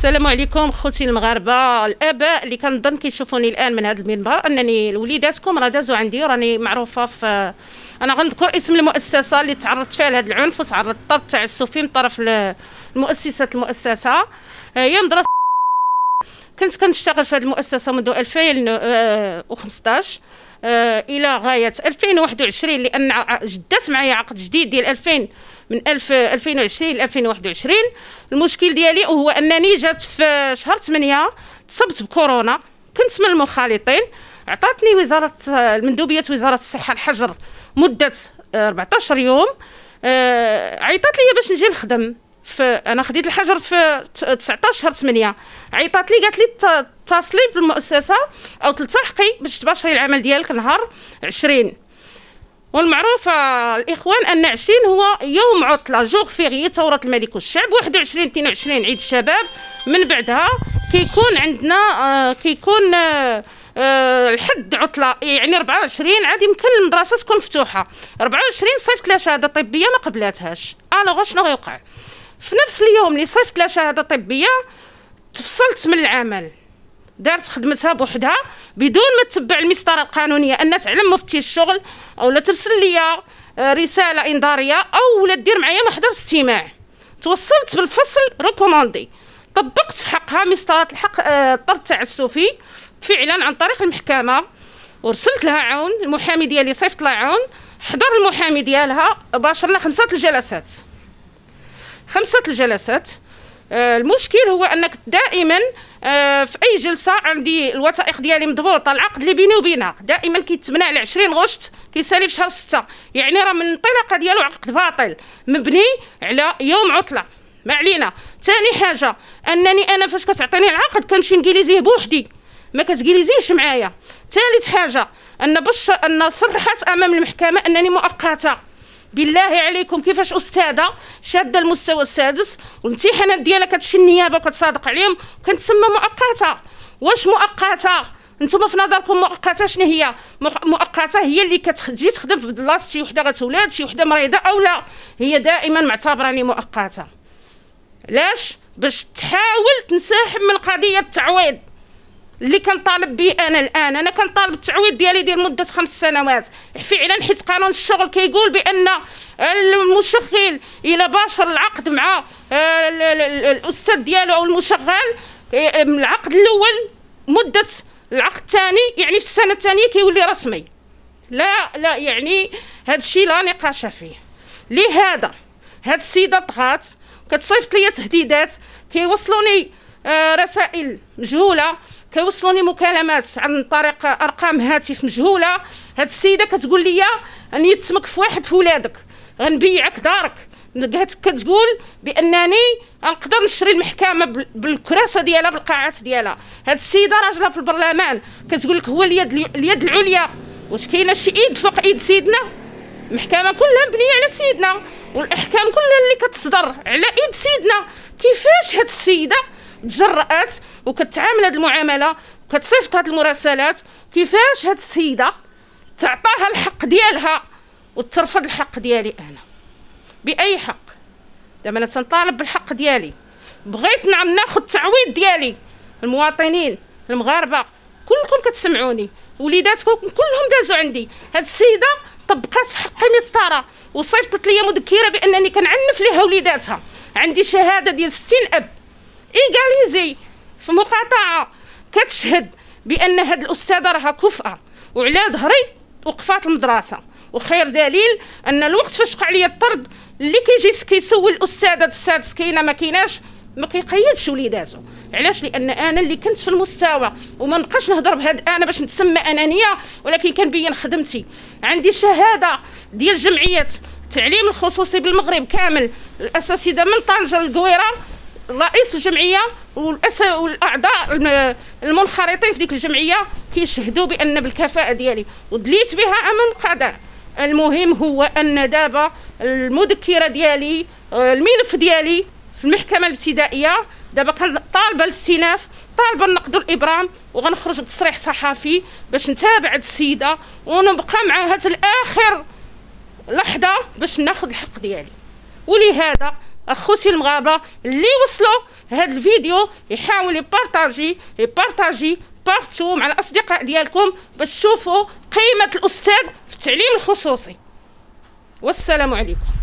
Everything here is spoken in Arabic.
السلام عليكم خوتي المغاربة. الآباء اللي كنظن كيشوفوني الآن من هذا المنبر أنني وليداتكم راه دازوا عندي وراني معروفة في أنا غنذكر اسم المؤسسة اللي تعرضت فيها لهذا العنف وتعرضت التعسفي من طرف المؤسسة المؤسسة. هي مدرسة كنت كنشتغل في هذه المؤسسة منذ 2015 آه إلى غاية 2021 لأن جدات معايا عقد جديد ديال 2000 من 1000 2020 ل 2021 المشكل ديالي هو أنني جات في شهر 8 تصبت بكورونا كنت من المخالطين. عطاتني وزارة المندوبية وزارة الصحة الحجر مدة 14 يوم آه عيطات لي باش نجي نخدم. في أنا خديت الحجر في 19 شهر 8 عيطات لي قالت لي اتصلي في المؤسسه أو تلتحقي باش تباشري العمل ديالك نهار 20 والمعروف الإخوان أن 20 هو يوم عطلة جوغ فيغي ثورة الملك والشعب 21 22 عيد الشباب. من بعدها كيكون عندنا آه كيكون آه آه الحد عطلة يعني 24 عاد يمكن المدرسة تكون مفتوحة. 24 صيفط لها شهادة طبية ما قبلاتهاش. ألوغ شنو غيوقع؟ في نفس اليوم اللي صيفط لها شهادة طبية تفصلت من العمل. دارت خدمتها بوحدها بدون ما تتبع المسطرة القانونية أن تعلم مفتش الشغل أو لا ترسل لي آه، رسالة إنذارية أو لا دير معايا محضر استماع. توصلت بالفصل recommandé طبقت في حقها مسطرة الحق الطرد آه، التعسفي فعلا عن طريق المحكمة. ورسلت لها عون المحامي ديالي صيفط لها عون حضر المحامي ديالها باشرنا خمسة الجلسات. خمسة الجلسات. آه، المشكل هو أنك دائما آه، في أي جلسة عندي الوثائق ديالي مضبوطه العقد اللي بيني وبينها دائما كيتمنى على 20 غشت كيسالي في شهر 6 يعني راه من الانطلاقة ديالو عقد باطل مبني على يوم عطلة. ما علينا. ثاني حاجة أنني أنا فاش كتعطيني العقد كنمشي نجليزيه بوحدي ما كتجليزيهش معايا. ثالث حاجة أن باش أن صرحت أمام المحكمة أنني مؤقتة. بالله عليكم كيفاش أستاذة؟ شادة المستوى السادس. والامتحانات ديالها كتمشي النيابة وكتصادق عليهم. كنتسمى مؤقتة. واش مؤقتة؟ نتوما في نظركم مؤقتة شنو هي؟ مؤقتة هي اللي كتجي تخدم في بلاصه شي وحدة غتولاد شي وحدة مريضة أو لا. هي دائما معتبراني مؤقتة. علاش؟ باش تحاول تنسحب من قضية التعويض. اللي كنطالب به أنا الآن. أنا كنطالب التعويض ديالي ديال مدة خمس سنوات. فعلا حيت قانون الشغل كيقول بأن المشغل إلى باشر العقد مع آه، الأستاذ ديالو أو المشغل آه، العقد الأول مدة العقد الثاني يعني في السنة الثانية كيولي رسمي. لا لا يعني هذا الشيء لا نقاش فيه. لهذا هاد السيدة طغات كتصيفط لي تهديدات كيوصلوني رسائل مجهولة. كيوصلوني مكالمات عن طريق أرقام هاتف مجهولة. هاد السيدة كتقول لي أني تسمك في واحد في ولادك. غنبيعك دارك. كتقول بأنني نقدر نشري المحكمة بالكراسة ديالها بالقاعات ديالها. هاد السيدة راجلة في البرلمان. كتقول لك هو اليد اليد العليا. واش كاينة شي إيد فوق إيد سيدنا؟ المحكمة كلها مبنية على سيدنا. والأحكام كلها اللي كتصدر على إيد سيدنا. كيفاش هاد السيدة تجرأت وكتعامل هذه المعاملة وكتصيفط هذه المراسلات. كيفاش هاد السيدة تعطاها الحق ديالها وترفض الحق ديالي أنا؟ بأي حق؟ دابا أنا تنطالب بالحق ديالي. بغيت نعم ناخذ التعويض ديالي. المواطنين المغاربة كلكم كتسمعوني. وليداتكم كلهم دازوا عندي. هاد السيدة طبقات في حقي مسطرة وصيفطت لي مذكرة بأنني كنعنف ليها وليداتها. عندي شهادة ديال 60 أب. ايغاليزي في مقاطعه كتشهد بأن هاد الأستاذة راها كفءه وعلى ظهري وقفات المدرسة. وخير دليل أن الوقت فاش وقع لي الطرد اللي كيجي كيسول الأستاذة السادس كاينة ما كايناش ما كيقيدش وليداتو. علاش؟ لأن أنا اللي كنت في المستوى وما نبقاش نهضر بهاد أنا باش نتسمى أنانية ولكن كنبين خدمتي. عندي شهادة ديال جمعية التعليم الخصوصي بالمغرب كامل الاساتذه من طنجة للقويرة. رئيس الجمعية والأعضاء المنخرطين في ديك الجمعية كيشهدوا بأن بالكفاءة ديالي. ودليت بها امام القضاء المهم هو أن دابا المذكرة ديالي الملف ديالي في المحكمة الابتدائية دابا طالبه الاستئناف طالبه النقد الابرام وغنخرج بتصريح صحفي باش نتابع السيدة ونبقى معاها حتى لاخر لحظة باش ناخذ الحق ديالي. ولهذا أخوتي المغاربة اللي وصلوا هذا الفيديو يحاول يبارطاجي يبارطاجي بارتو مع الأصدقاء ديالكم باش تشوفوا قيمة الأستاذ في التعليم الخصوصي. والسلام عليكم.